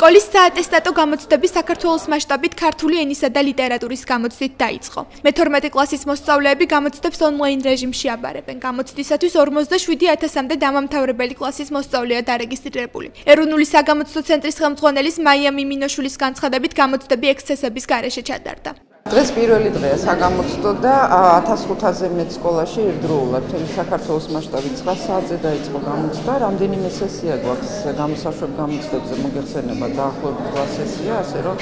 სკოლის საატესტატო გამოცდები საქართველოს მასშტაბით ქართული ენისა და ლიტერატურის გამოცდით დაიწყო. მე-12 კლასის მოსწავლეები გამოცდებს ონლაინ რეჟიმში აბარებენ. გამოცდისათვის 47000-მდე დამამთავრებელი კლასის მოსწავლეა დარეგისტრირებული. ეროვნული საგამოცდო ცენტრის ხელმძღვანელის მაია მიმინოშვილის განცხადებით გამოცდები ექსცესების გარეშე ჩატარდა. დღეს პირველი დღეა საგამოცდო და 1500-ზე მეტ სკოლაში ერთდროულად მთელი საქართველოს მასშტაბით 9 საათზე დაიწყო გამოცდა. რამდენიმე სესია გვაქვს გამოსაშვებ გამოცდებზე მოგეხსენება დაახლოებით 8 სესია, ასე რომ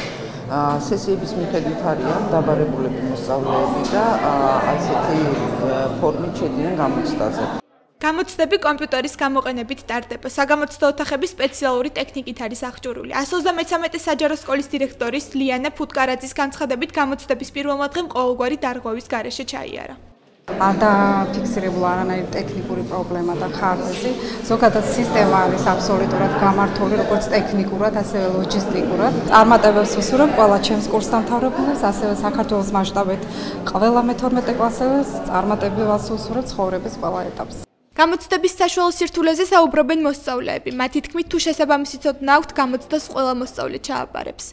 სესიების მიხედვით არიან დაბარებულები მოსწავლეები და ასეთი ფორმით შედიან გამოცდაზე. გამოცდები კომპიუტერის გამოყენებით ტარდება. საგამოცდო ოთახები სპეციალური ტექნიკით არის აღჭურვილი. 133 საჯარო სკოლის დირექტორის ლიანა ფუტკარაძის განცხადებით, გამოცდების პირველმა დღემ ყოველგვარი დარღვევის გარეშე ჩაიარა. არ დაფიქსირებულა არანაირი ტექნიკური პრობლემა და ხარჯი. ზოგადად სისტემა არის აბსოლუტურად გამართული, როგორც ტექნიკურად, ასევე ლოჯისტიკურად. წარმატებებს ვუსურვებ ყველა ჩემს კურსდამთავრებულებს, ასევე საქართველოს მასშტაბით ყველა მე-12 კლასელებს წარმატებებს ვუსურვებ ცხოვრების ყველა ეტაპზე. გამოცდების საშუალო სირთულეზე საუბრობენ მოსწავლეები. მათი თქმით, თუ შესაბამისი ცოდნა აქვთ, გამოცდას ყველა მოსწავლე ჩააბარებს.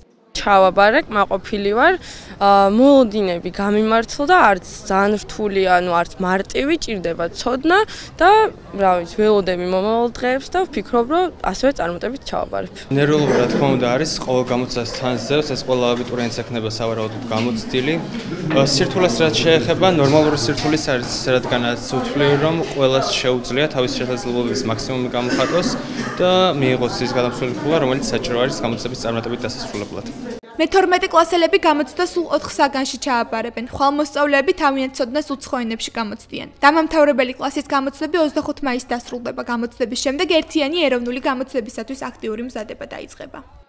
ჩავაბარებ, მაყოფილი ვარ. მოლოდინები გამიმართლა და არც ძალიან რთული, ანუ არც მარტივი, ჭირდება ცოდნა და რა ვიცი, ველოდები მომავალ დღეებს და ვფიქრობ, რომ ასევე წარმოტებით ჩავაბარებ. ნერვულობა რა თქმა უნდა არის ყოველ გამოცდას თანზევს, ეს ყველა აბიტურიენტს ექნება სავარაუდოდ გამოცდილი. სირთულეს რაც შეეხება, ნორმალური სირთულის არის, რადგანაც უთვლი რომ ყოველას შეუძლია თავის შესაძლებლობების მაქსიმუმი გამოხატოს და მიიღოს ის გადამსული ფულა, რომელიც საჭირო არის გამოცდების წარმატებით დასასრულებლად. მე-12 კლასელები გამოცდას სულ 4 საგანში ჩააბარებენ. ხვალმოსწავლეები თავიანთ ცოდნას უცხო ენებში გამოცდიან. დამამთავრებელი კლასის გამოცდები 25 მაისს დასრულდება. გამოცდების შემდეგ ერთიანი ეროვნული გამოცდებისათვის აქტიური მზადება დაიწყება.